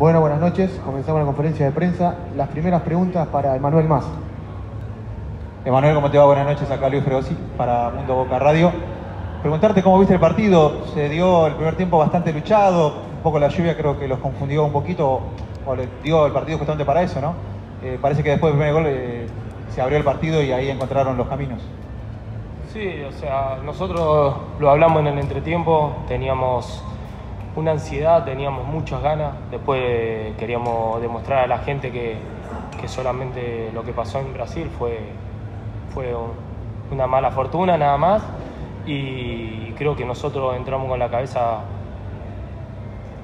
Bueno, buenas noches. Comenzamos la conferencia de prensa. Las primeras preguntas para Emanuel Más. Emanuel, ¿cómo te va? Buenas noches. Acá Luis Fregosi para Mundo Boca Radio. Preguntarte cómo viste el partido. Se dio el primer tiempo bastante luchado. Un poco la lluvia creo que los confundió un poquito. O le dio el partido justamente para eso, ¿no? Eh, parece que después del primer gol eh, se abrió el partido y ahí encontraron los caminos. Sí, o sea, nosotros lo hablamos en el entretiempo. Teníamos una ansiedad, teníamos muchas ganas. Después queríamos demostrar a la gente que, que solamente lo que pasó en Brasil fue, fue una mala fortuna nada más. Y creo que nosotros entramos con la cabeza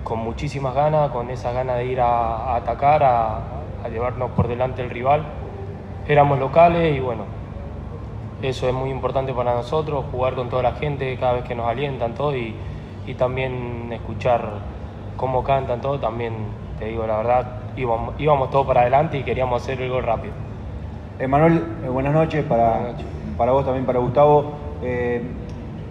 con muchísimas ganas, con esa ganas de ir a, a atacar, a, a llevarnos por delante el rival. Éramos locales y bueno, eso es muy importante para nosotros, jugar con toda la gente cada vez que nos alientan todo y, y también escuchar cómo cantan todo, también te digo la verdad, íbamos, íbamos todos para adelante y queríamos hacer el gol rápido. Emanuel, eh, buenas noches para, Buenas noches. para vos también, para Gustavo. Eh,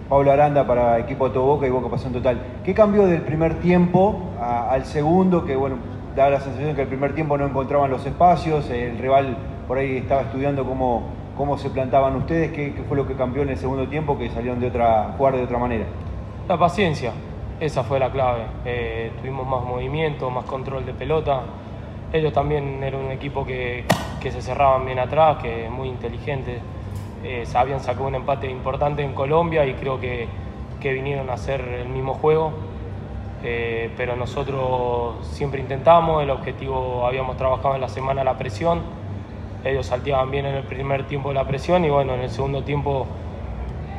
Pablo Aranda para equipo de todo Boca y Boca pasó en total. ¿Qué cambió del primer tiempo a- al segundo? Que bueno, da la sensación que el primer tiempo no encontraban los espacios, el rival por ahí estaba estudiando cómo, cómo se plantaban ustedes. ¿Qué, qué fue lo que cambió en el segundo tiempo que salieron de otra, jugar de otra manera? La paciencia, esa fue la clave. Eh, tuvimos más movimiento, más control de pelota. Ellos también eran un equipo que, que se cerraban bien atrás, que muy inteligentes. Eh, habían sacado un empate importante en Colombia y creo que, que vinieron a hacer el mismo juego. Eh, pero nosotros siempre intentamos, el objetivo habíamos trabajado en la semana la presión. Ellos salteaban bien en el primer tiempo la presión y bueno, en el segundo tiempo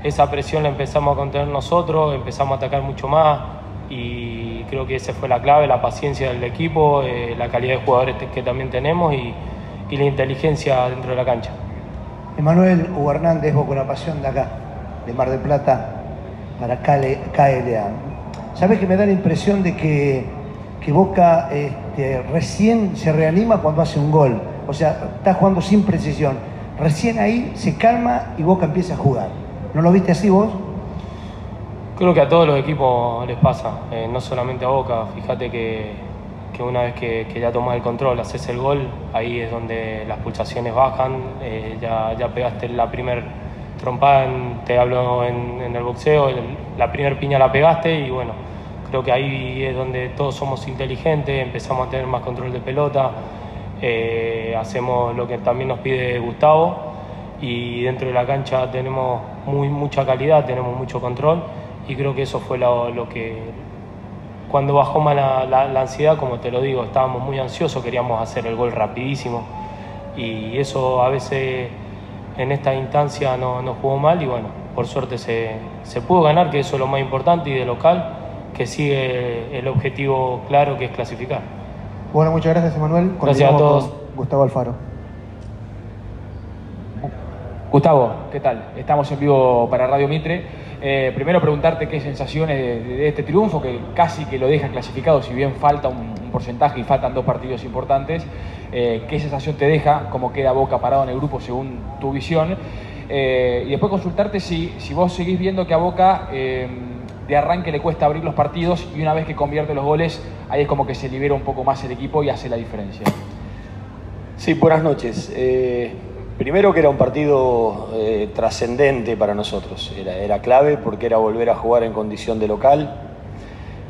esa presión la empezamos a contener nosotros, empezamos a atacar mucho más y creo que esa fue la clave, la paciencia del equipo, eh, la calidad de jugadores que también tenemos y, la inteligencia dentro de la cancha. Emanuel Hugo Hernández, Boca una pasión de acá, de Mar del Plata, para KL KLA. ¿Sabes que me da la impresión de que, que Boca este, recién se reanima cuando hace un gol? O sea, está jugando sin precisión. Recién ahí se calma y Boca empieza a jugar. ¿No lo viste así vos? Creo que a todos los equipos les pasa, eh, no solamente a Boca. Fíjate que, que una vez que, ya tomas el control, haces el gol, ahí es donde las pulsaciones bajan, eh, ya, ya pegaste la primer trompada, te hablo en, el boxeo, la primer piña la pegaste y bueno, creo que ahí es donde todos somos inteligentes, empezamos a tener más control de pelota, eh, hacemos lo que también nos pide Gustavo y dentro de la cancha tenemos muy, mucha calidad, tenemos mucho control y creo que eso fue lo, lo que cuando bajó más la, la- la ansiedad, como te lo digo, estábamos muy ansiosos, queríamos hacer el gol rapidísimo y eso a veces en esta instancia no, no jugó mal y bueno, por suerte se, se pudo ganar, que eso es lo más importante y de local, que sigue el objetivo claro que es clasificar. Bueno, muchas gracias, Emanuel. Gracias a todos. con Gustavo Alfaro. Gustavo, ¿qué tal? Estamos en vivo para Radio Mitre. Eh, primero preguntarte qué sensaciones de, de este triunfo, que casi que lo deja clasificado, si bien falta un, porcentaje y faltan dos partidos importantes. Eh, ¿Qué sensación te deja? ¿Cómo queda Boca parado en el grupo según tu visión? Eh, y después consultarte si, si vos seguís viendo que a Boca de arranque le cuesta abrir los partidos y una vez que convierte los goles, ahí es como que se libera un poco más el equipo y hace la diferencia. Sí, buenas noches. Primero que era un partido eh, trascendente para nosotros, era, clave porque era volver a jugar en condición de local.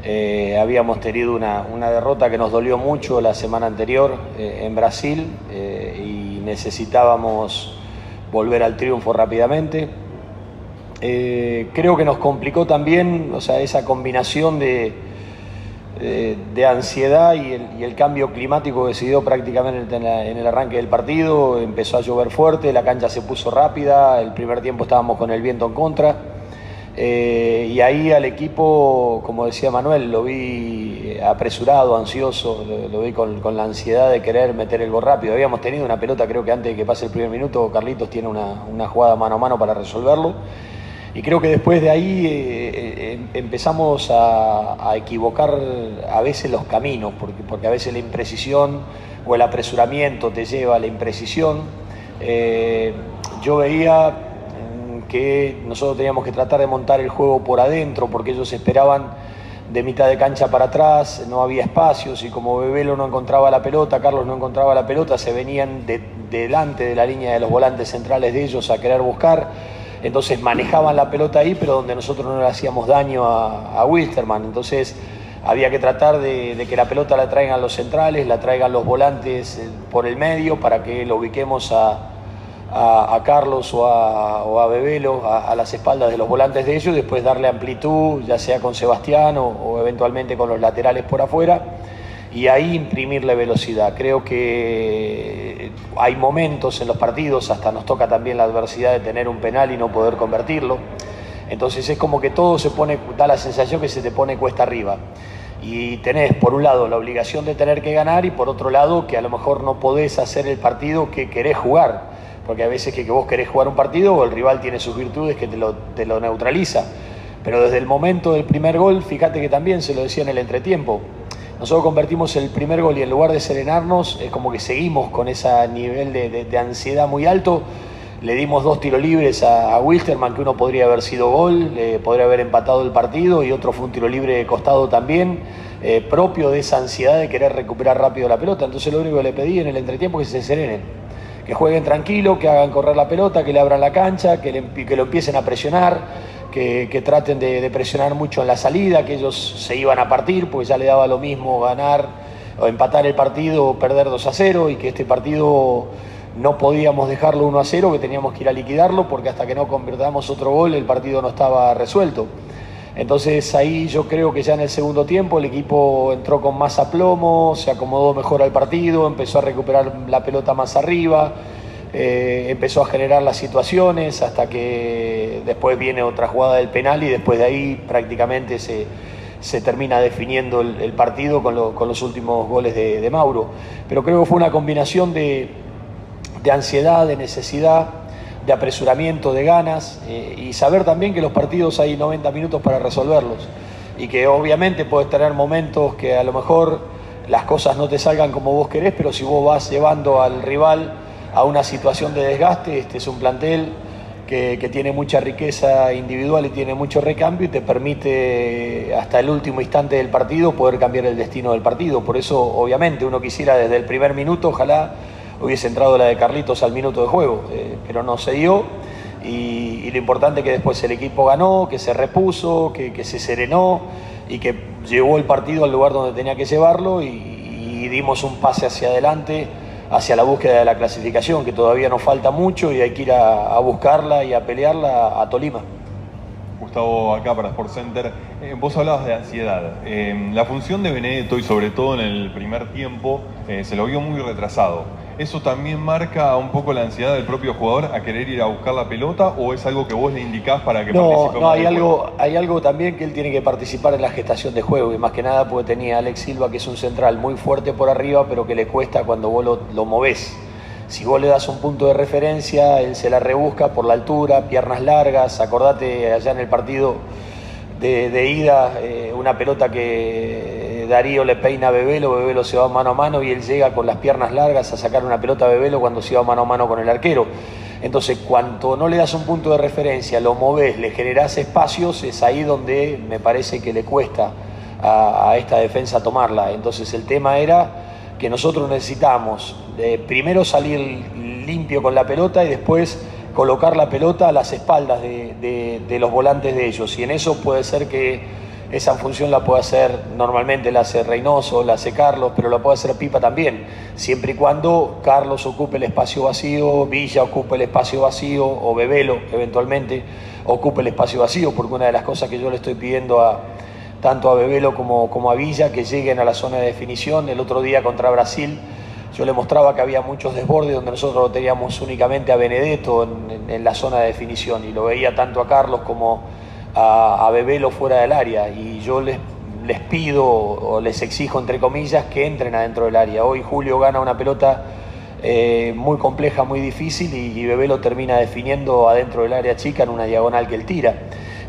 Eh, habíamos tenido una, una derrota que nos dolió mucho la semana anterior eh, en Brasil y necesitábamos volver al triunfo rápidamente. Creo que nos complicó también, o sea, esa combinación de, eh, de ansiedad y el, cambio climático que se dio prácticamente en, el arranque del partido. Empezó a llover fuerte, la cancha se puso rápida, el primer tiempo estábamos con el viento en contra. Eh, y ahí al equipo, como decía Manuel, lo vi apresurado, ansioso, lo, vi con, con la ansiedad de querer meter el gol rápido. Habíamos tenido una pelota, creo que antes de que pase el primer minuto, Carlitos tiene una, una jugada mano a mano para resolverlo. Y creo que después de ahí eh, eh, empezamos a, equivocar a veces los caminos, porque, porque a veces la imprecisión o el apresuramiento te lleva a la imprecisión. Eh, yo veía mm, que nosotros teníamos que tratar de montar el juego por adentro, porque ellos esperaban de mitad de cancha para atrás, no había espacios y como Bebelo no encontraba la pelota, Carlos no encontraba la pelota, se venían de, delante de la línea de los volantes centrales de ellos a querer buscar. Entonces manejaban la pelota ahí, pero donde nosotros no le hacíamos daño a, a. Entonces había que tratar de, que la pelota la traigan los centrales, la traigan los volantes eh, por el medio para que lo ubiquemos a, Carlos o a, Bebelo a, las espaldas de los volantes de ellos después darle amplitud, ya sea con Sebastián o eventualmente con los laterales por afuera y ahí imprimirle velocidad. Creo que hay momentos en los partidos, hasta nos toca también la adversidad de tener un penal y no poder convertirlo. Entonces es como que todo se pone, da la sensación que se te pone cuesta arriba. Y tenés por un lado la obligación de tener que ganar y por otro lado que a lo mejor no podés hacer el partido que querés jugar. Porque a veces que, vos querés jugar un partido o el rival tiene sus virtudes que te lo, te lo neutraliza. Pero desde el momento del primer gol, fíjate que también se lo decía en el entretiempo, nosotros convertimos el primer gol y en lugar de serenarnos, es como que seguimos con ese nivel de, ansiedad muy alto. Le dimos dos tiros libres a, a que uno podría haber sido gol, eh, podría haber empatado el partido, y otro fue un tiro libre costado también, eh, propio de esa ansiedad de querer recuperar rápido la pelota. Entonces lo único que le pedí en el entretiempo es que se serenen, que jueguen tranquilo, que hagan correr la pelota, que le abran la cancha, que, le, que lo empiecen a presionar que, traten de, de, presionar mucho en la salida, que ellos se iban a partir, pues ya le daba lo mismo ganar o empatar el partido o perder 2 a 0 y que este partido no podíamos dejarlo 1 a 0, que teníamos que ir a liquidarlo porque hasta que no convirtamos otro gol el partido no estaba resuelto. Entonces ahí yo creo que ya en el segundo tiempo el equipo entró con más aplomo, se acomodó mejor al partido, empezó a recuperar la pelota más arriba, eh, empezó a generar las situaciones hasta que después viene otra jugada del penal y después de ahí prácticamente se, se termina definiendo el, partido con, con, los últimos goles de, de, Mauro. Pero creo que fue una combinación de, de ansiedad, de necesidad, de apresuramiento, de ganas eh, y saber también que los partidos hay 90 minutos para resolverlos y que obviamente puedes tener momentos que a lo mejor las cosas no te salgan como vos querés, pero si vos vas llevando al rival a una situación de desgaste. Este es un plantel que, que, tiene mucha riqueza individual y tiene mucho recambio y te permite hasta el último instante del partido poder cambiar el destino del partido. Por eso, obviamente, uno quisiera desde el primer minuto, ojalá hubiese entrado la de Carlitos al minuto de juego, eh, pero no se dio. Y, lo importante es que después el equipo ganó, que se repuso, que, que se serenó y que llevó el partido al lugar donde tenía que llevarlo y dimos un pase hacia adelante hacia la búsqueda de la clasificación, que todavía nos falta mucho y hay que ir a, buscarla y a pelearla a, a Tolima. Gustavo, acá para Sport Center. Eh, vos hablabas de ansiedad. Eh, la función de Benedetto y sobre todo en el primer tiempo eh, se lo vio muy retrasado. ¿Eso también marca un poco la ansiedad del propio jugador a querer ir a buscar la pelota o es algo que vos le indicás para que no, participe? No, hay algo, hay algo también que él tiene que participar en la gestación de juego y más que nada porque tenía a Alex Silva que es un central muy fuerte por arriba pero que le cuesta cuando vos lo, lo movés. Si vos le das un punto de referencia, él se la rebusca por la altura, piernas largas. Acordate allá en el partido de, de ida, eh, una pelota que Darío le peina a Bebelo, Bebelo se va mano a mano y él llega con las piernas largas a sacar una pelota a Bebelo cuando se va mano a mano con el arquero. Entonces, cuando no le das un punto de referencia, lo moves, le generás espacios, es ahí donde me parece que le cuesta a, esta defensa tomarla. Entonces, el tema era que nosotros necesitamos de primero salir limpio con la pelota y después colocar la pelota a las espaldas de, los volantes de ellos. Y en eso puede ser que esa función la pueda hacer, normalmente la hace Reynoso, la hace Carlos, pero la puede hacer Pipa también, siempre y cuando Carlos ocupe el espacio vacío, Villa ocupe el espacio vacío, o Bebelo eventualmente ocupe el espacio vacío, porque una de las cosas que yo le estoy pidiendo a, tanto a Bebelo como, como a Villa, que lleguen a la zona de definición. El otro día contra Brasil yo le mostraba que había muchos desbordes donde nosotros teníamos únicamente a Benedetto en, en, en, la zona de definición y lo veía tanto a Carlos como a, a Bebelo fuera del área y yo les, les pido o les exijo entre comillas que entren adentro del área. Hoy Julio gana una pelota eh, muy compleja, muy difícil y, y Bebelo termina definiendo adentro del área chica en una diagonal que él tira.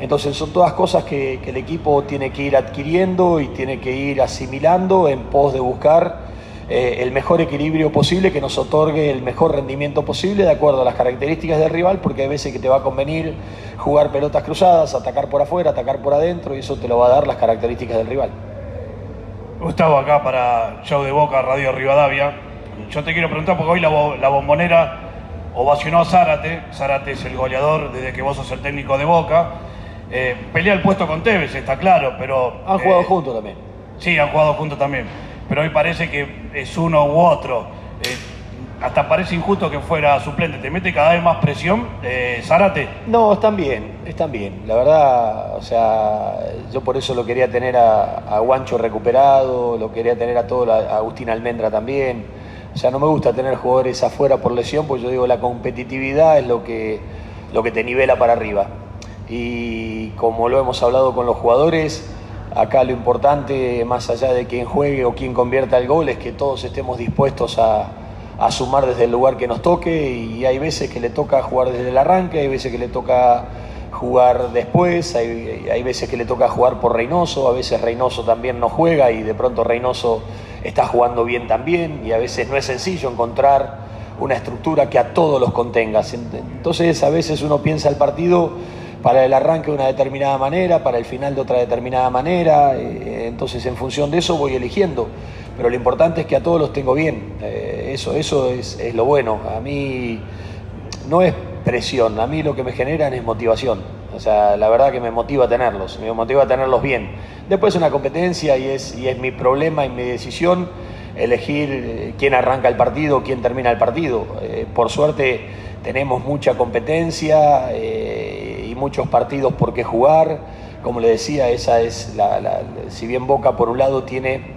Entonces son todas cosas que, que, el equipo tiene que ir adquiriendo y tiene que ir asimilando en pos de buscar eh, el mejor equilibrio posible, que nos otorgue el mejor rendimiento posible de acuerdo a las características del rival, porque hay veces que te va a convenir jugar pelotas cruzadas, atacar por afuera, atacar por adentro, y eso te lo va a dar las características del rival. Gustavo, acá para Show de Boca, Radio Rivadavia. Yo te quiero preguntar, porque hoy la, bo- la bombonera ovacionó a Zárate. Zárate es el goleador desde que vos sos el técnico de Boca. Eh, pelea el puesto con Tevez, está claro, pero... Han jugado eh, juntos también. Sí, han jugado juntos también. Pero hoy parece que es uno u otro. Eh, hasta parece injusto que fuera suplente. ¿Te mete cada vez más presión, eh, Zárate? No, están bien, están bien. La verdad, o sea, yo por eso lo quería tener a, Guancho recuperado, lo quería tener a todo, a Agustín Almendra también. O sea, no me gusta tener jugadores afuera por lesión, porque yo digo, la competitividad es lo que, lo que te nivela para arriba. Y como lo hemos hablado con los jugadores, acá lo importante, más allá de quién juegue o quién convierta el gol, es que todos estemos dispuestos a, a sumar desde el lugar que nos toque y hay veces que le toca jugar desde el arranque, hay veces que le toca jugar después, hay, hay veces que le toca jugar por Reynoso, a veces Reynoso también no juega y de pronto Reynoso está jugando bien también y a veces no es sencillo encontrar una estructura que a todos los contenga. Entonces a veces uno piensa el partido para el arranque de una determinada manera, para el final de otra determinada manera, eh, entonces en función de eso voy eligiendo, pero lo importante es que a todos los tengo bien, eh, eso, eso es, lo bueno, a mí no es presión, a mí lo que me generan es motivación, o sea, la verdad que me motiva tenerlos, me motiva tenerlos bien. Después es una competencia y es, mi problema y mi decisión elegir eh, quién arranca el partido, quién termina el partido. Por suerte tenemos mucha competencia muchos partidos por qué jugar. Como le decía, esa es la, si bien Boca por un lado tiene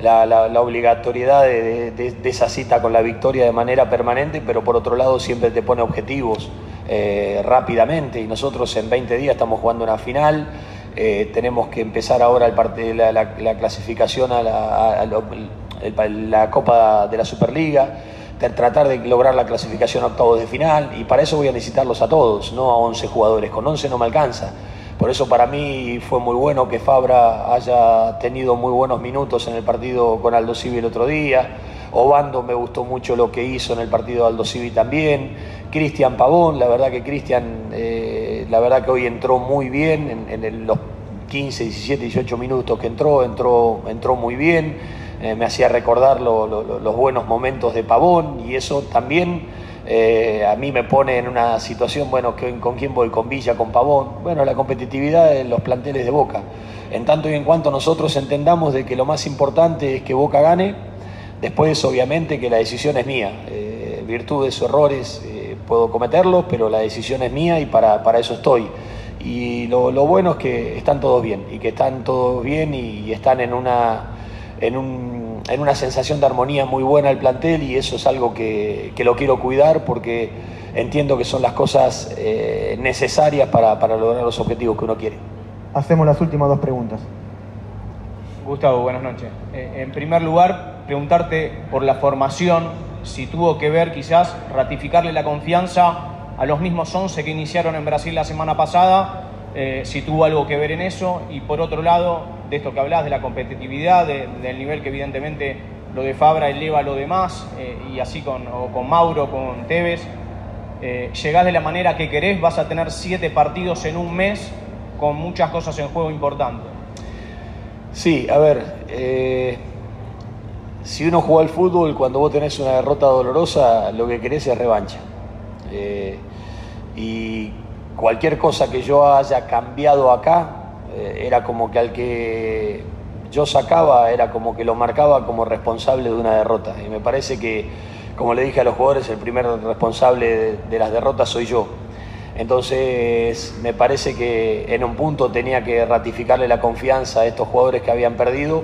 la, la- obligatoriedad de, esa cita con la victoria de manera permanente, pero por otro lado siempre te pone objetivos eh, rápidamente y nosotros en 20 días estamos jugando una final. eh, tenemos que empezar ahora el parte- la, la- la clasificación a la, Copa de la Superliga, tratar de lograr la clasificación a octavos de final y para eso voy a necesitarlos a todos, no a 11 jugadores, con 11 no me alcanza. Por eso para mí fue muy bueno que Fabra haya tenido muy buenos minutos en el partido con Aldo Civi el otro día. Obando me gustó mucho lo que hizo en el partido de Aldo Civi también. Cristian Pavón, la verdad que Cristian, eh, la verdad que hoy entró muy bien en, los 15, 17, 18 minutos que entró, entró, entró muy bien. Eh, me hacía recordar lo- lo- lo- los buenos momentos de Pavón y eso también eh, a mí me pone en una situación, bueno, ¿con quién voy? ¿Con Villa, con Pavón? Bueno, la competitividad de los planteles de Boca. En tanto y en cuanto nosotros entendamos de que lo más importante es que Boca gane, después obviamente que la decisión es mía. Eh, virtudes o errores eh, puedo cometerlos, pero la decisión es mía y para, para eso estoy. Y lo, lo bueno es que están todos bien, y que están todos bien y están en una, en, un- en una sensación de armonía muy buena el plantel y eso es algo que, que lo quiero cuidar porque entiendo que son las cosas eh, necesarias para, para lograr los objetivos que uno quiere. Hacemos las últimas dos preguntas. Gustavo, buenas noches. Eh, en primer lugar, preguntarte por la formación, si tuvo que ver quizás ratificarle la confianza a los mismos 11 que iniciaron en Brasil la semana pasada, eh, si tuvo algo que ver en eso, y por otro lado, de esto que hablás, de la competitividad, de- del nivel que evidentemente lo de Fabra eleva a lo demás, eh, y así con, con Mauro, con Tevez, eh, llegás de la manera que querés, vas a tener siete partidos en un mes con muchas cosas en juego importantes. Sí, a ver, eh, si uno juega al fútbol, cuando vos tenés una derrota dolorosa, lo que querés es revancha. Y cualquier cosa que yo haya cambiado acá, eh, era como que al que yo sacaba, era como que lo marcaba como responsable de una derrota. Y me parece que, como le dije a los jugadores, el primer responsable de, de las derrotas soy yo. Entonces, me parece que en un punto tenía que ratificarle la confianza a estos jugadores que habían perdido.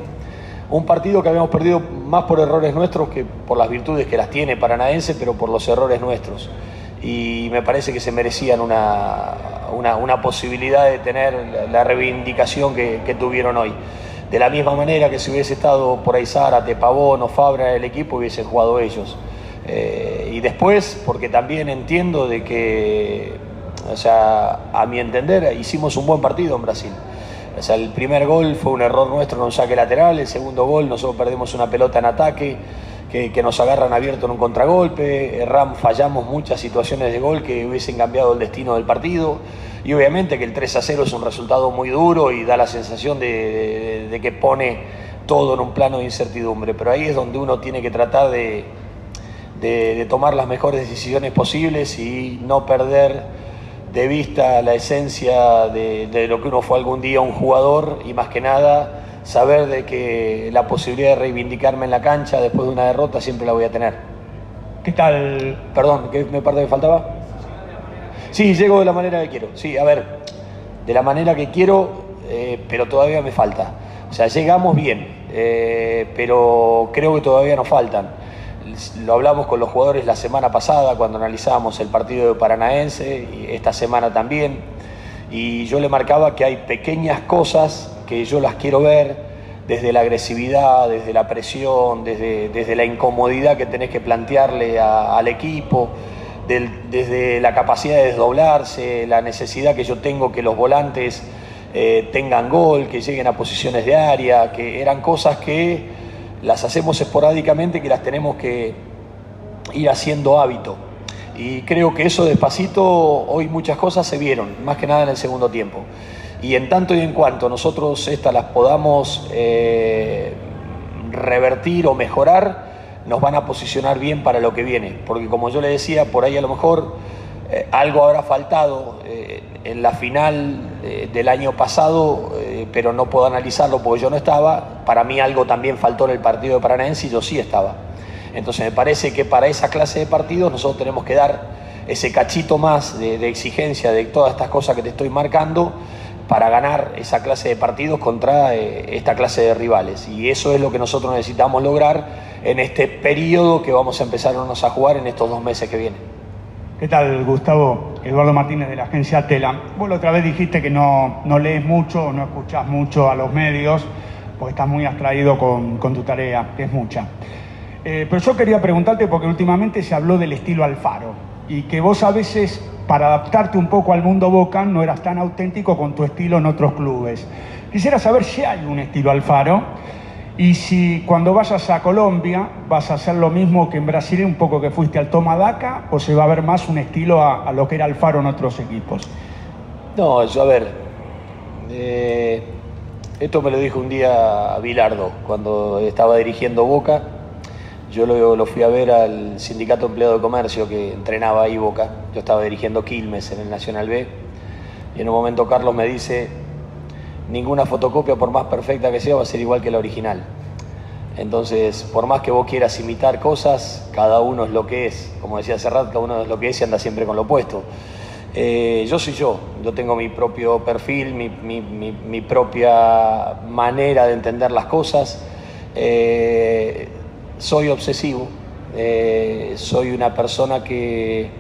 Un partido que habíamos perdido más por errores nuestros que por las virtudes que las tiene Paranaense, pero por los errores nuestros. Y me parece que se merecían una, una, posibilidad de tener la, reivindicación que, tuvieron hoy. De la misma manera que si hubiese estado por ahí Zárate, Pavón o Fabra el equipo, hubiesen jugado ellos. Eh, y después, porque también entiendo de que, o sea, a mi entender, hicimos un buen partido en Brasil. O sea, el primer gol fue un error nuestro en un saque lateral, el segundo gol nosotros perdemos una pelota en ataque, que, nos agarran abierto en un contragolpe, erramos, fallamos muchas situaciones de gol que hubiesen cambiado el destino del partido. Y obviamente que el 3 a 0 es un resultado muy duro y da la sensación de, que pone todo en un plano de incertidumbre. Pero ahí es donde uno tiene que tratar de tomar las mejores decisiones posibles y no perder de vista la esencia de, de lo que uno fue algún día un jugador y más que nada saber de que la posibilidad de reivindicarme en la cancha después de una derrota siempre la voy a tener. ¿Qué tal? Perdón, ¿qué me parte que faltaba? Sí, llego de la manera que quiero. Sí, a ver, de la manera que quiero, eh, pero todavía me falta. O sea, llegamos bien, eh, pero creo que todavía nos faltan. Lo hablamos con los jugadores la semana pasada cuando analizábamos el partido de Paranaense y esta semana también. Y yo le marcaba que hay pequeñas cosas que yo las quiero ver desde la agresividad, desde la presión, desde, desde la incomodidad que tenés que plantearle al equipo, desde la capacidad de desdoblarse, la necesidad que yo tengo que los volantes eh, tengan gol, que lleguen a posiciones de área, que eran cosas que las hacemos esporádicamente, que las tenemos que ir haciendo hábito. Y creo que eso despacito, hoy muchas cosas se vieron, más que nada en el segundo tiempo. Y en tanto y en cuanto nosotros estas las podamos eh, revertir o mejorar, nos van a posicionar bien para lo que viene. Porque como yo le decía, por ahí a lo mejor eh, algo habrá faltado eh, en la final del año pasado, pero no puedo analizarlo porque yo no estaba. Para mí algo también faltó en el partido de Paranaense y yo sí estaba. Entonces me parece que para esa clase de partidos nosotros tenemos que dar ese cachito más de, de exigencia de todas estas cosas que te estoy marcando para ganar esa clase de partidos contra eh, esta clase de rivales. Y eso es lo que nosotros necesitamos lograr en este periodo que vamos a empezarnos a jugar en estos dos meses que vienen. ¿Qué tal, Gustavo? Eduardo Martínez de la agencia Tela. Vos otra vez dijiste que no, no lees mucho, no escuchás mucho a los medios, porque estás muy abstraído con, con tu tarea, que es mucha. Eh, pero yo quería preguntarte, porque últimamente se habló del estilo Alfaro, y que vos a veces, para adaptarte un poco al mundo Boca, no eras tan auténtico con tu estilo en otros clubes. Quisiera saber si hay un estilo Alfaro, y si cuando vayas a Colombia vas a hacer lo mismo que en Brasil, un poco que fuiste al Toma Daca, o se va a ver más un estilo a, lo que era Alfaro en otros equipos. No, yo a ver, eh, esto me lo dijo un día Bilardo cuando estaba dirigiendo Boca. Yo lo, fui a ver al Sindicato Empleado de Comercio que entrenaba ahí Boca. Yo estaba dirigiendo Quilmes en el Nacional B. Y en un momento Carlos me dice, ninguna fotocopia, por más perfecta que sea, va a ser igual que la original. Entonces, por más que vos quieras imitar cosas, cada uno es lo que es. Como decía Serrat, cada uno es lo que es y anda siempre con lo opuesto. Eh, yo soy yo, yo tengo mi propio perfil, mi, mi- mi- mi propia manera de entender las cosas. Eh, soy obsesivo, eh, soy una persona que,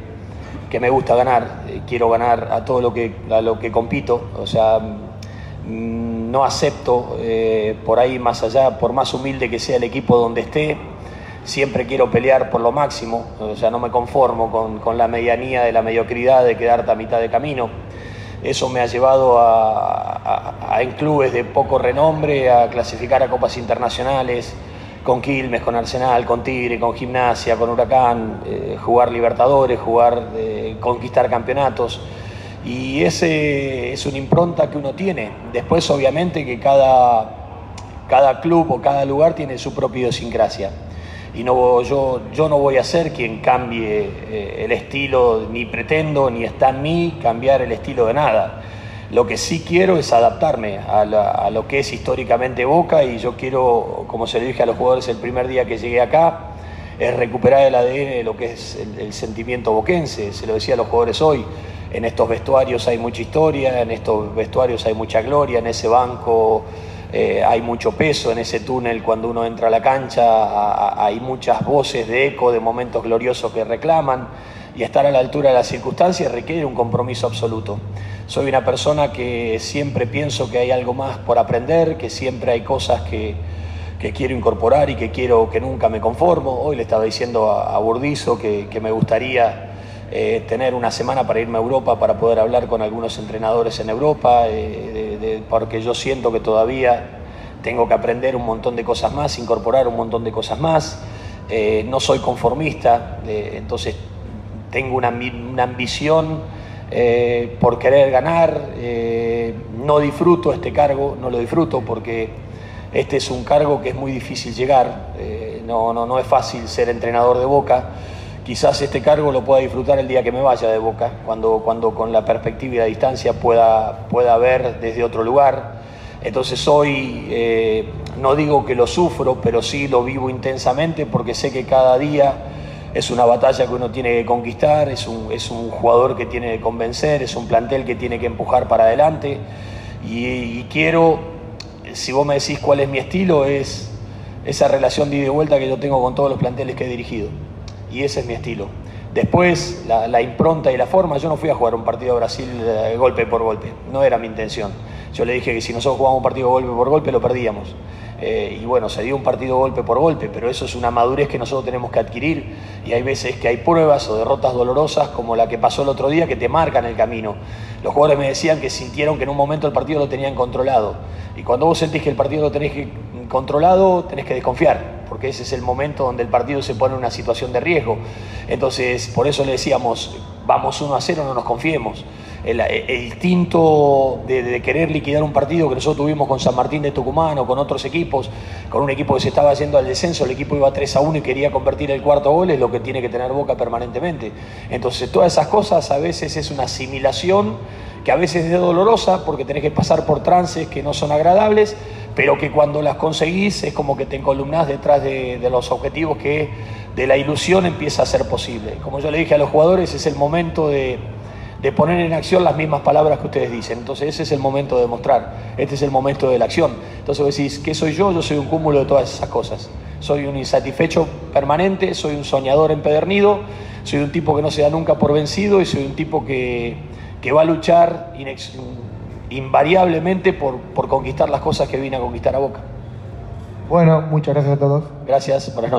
que me gusta ganar, eh, quiero ganar a todo lo que, a lo que compito, o sea, mm, no acepto eh, por ahí más allá, por más humilde que sea el equipo donde esté, siempre quiero pelear por lo máximo, o sea, no me conformo con, con la medianía de la mediocridad de quedarte a mitad de camino. Eso me ha llevado a, a- a en clubes de poco renombre a clasificar a copas internacionales, con Quilmes, con Arsenal, con Tigre, con Gimnasia, con Huracán, eh, jugar Libertadores, jugar, eh, conquistar campeonatos. Y ese es una impronta que uno tiene. Después, obviamente, que cada, cada club o cada lugar tiene su propia idiosincrasia. Y no, yo, yo no voy a ser quien cambie eh, el estilo, ni pretendo, ni está en mí cambiar el estilo de nada. Lo que sí quiero es adaptarme a, a lo que es históricamente Boca y yo quiero, como se le dije a los jugadores el primer día que llegué acá, es recuperar el ADN de lo que es el, sentimiento boquense. Se lo decía a los jugadores hoy, en estos vestuarios hay mucha historia, en estos vestuarios hay mucha gloria, en ese banco eh, hay mucho peso, en ese túnel cuando uno entra a la cancha hay muchas voces de eco de momentos gloriosos que reclaman y estar a la altura de las circunstancias requiere un compromiso absoluto. Soy una persona que siempre pienso que hay algo más por aprender, que siempre hay cosas que, que quiero incorporar y que quiero que nunca me conformo. Hoy le estaba diciendo a, a Burdizo que, que me gustaría eh, tener una semana para irme a Europa para poder hablar con algunos entrenadores en Europa, eh, porque yo siento que todavía tengo que aprender un montón de cosas más, incorporar un montón de cosas más. Eh, no soy conformista, entonces tengo una, una ambición eh, por querer ganar. no disfruto este cargo, no lo disfruto porque este es un cargo que es muy difícil llegar. no, no, no es fácil ser entrenador de boca. Quizás este cargo lo pueda disfrutar el día que me vaya de boca, cuando, cuando con la perspectiva y la distancia pueda, pueda ver desde otro lugar. Entonces hoy eh, no digo que lo sufro, pero sí lo vivo intensamente porque sé que cada día es una batalla que uno tiene que conquistar, es un, es un jugador que tiene que convencer, es un plantel que tiene que empujar para adelante. Y, quiero, si vos me decís cuál es mi estilo, es esa relación de ida y vuelta que yo tengo con todos los planteles que he dirigido. Y ese es mi estilo. Después, la, impronta y la forma, yo no fui a jugar un partido de Brasil eh, golpe por golpe, no era mi intención. Yo le dije que si nosotros jugábamos un partido golpe por golpe lo perdíamos. Eh, y bueno, se dio un partido golpe por golpe, pero eso es una madurez que nosotros tenemos que adquirir y hay veces que hay pruebas o derrotas dolorosas como la que pasó el otro día que te marcan el camino. Los jugadores me decían que sintieron que en un momento el partido lo tenían controlado y cuando vos sentís que el partido lo tenés controlado tenés que desconfiar porque ese es el momento donde el partido se pone en una situación de riesgo. Entonces, por eso le decíamos, vamos 1 a 0, no nos confiemos el, instinto de, querer liquidar un partido que nosotros tuvimos con San Martín de Tucumán o con otros equipos, con un equipo que se estaba yendo al descenso, el equipo iba 3 a 1 y quería convertir el cuarto gol, es lo que tiene que tener Boca permanentemente. Entonces, todas esas cosas a veces es una asimilación que a veces es dolorosa porque tenés que pasar por trances que no son agradables, pero que cuando las conseguís es como que te encolumnás detrás de, de los objetivos que de la ilusión empieza a ser posible. Como yo le dije a los jugadores, es el momento de de poner en acción las mismas palabras que ustedes dicen. Entonces ese es el momento de demostrar, este es el momento de la acción. Entonces vos decís, ¿qué soy yo? Yo soy un cúmulo de todas esas cosas. Soy un insatisfecho permanente, soy un soñador empedernido, soy un tipo que no se da nunca por vencido y soy un tipo que, que va a luchar invariablemente por, por conquistar las cosas que vine a conquistar a Boca. Bueno, muchas gracias a todos. Gracias, buenas noches.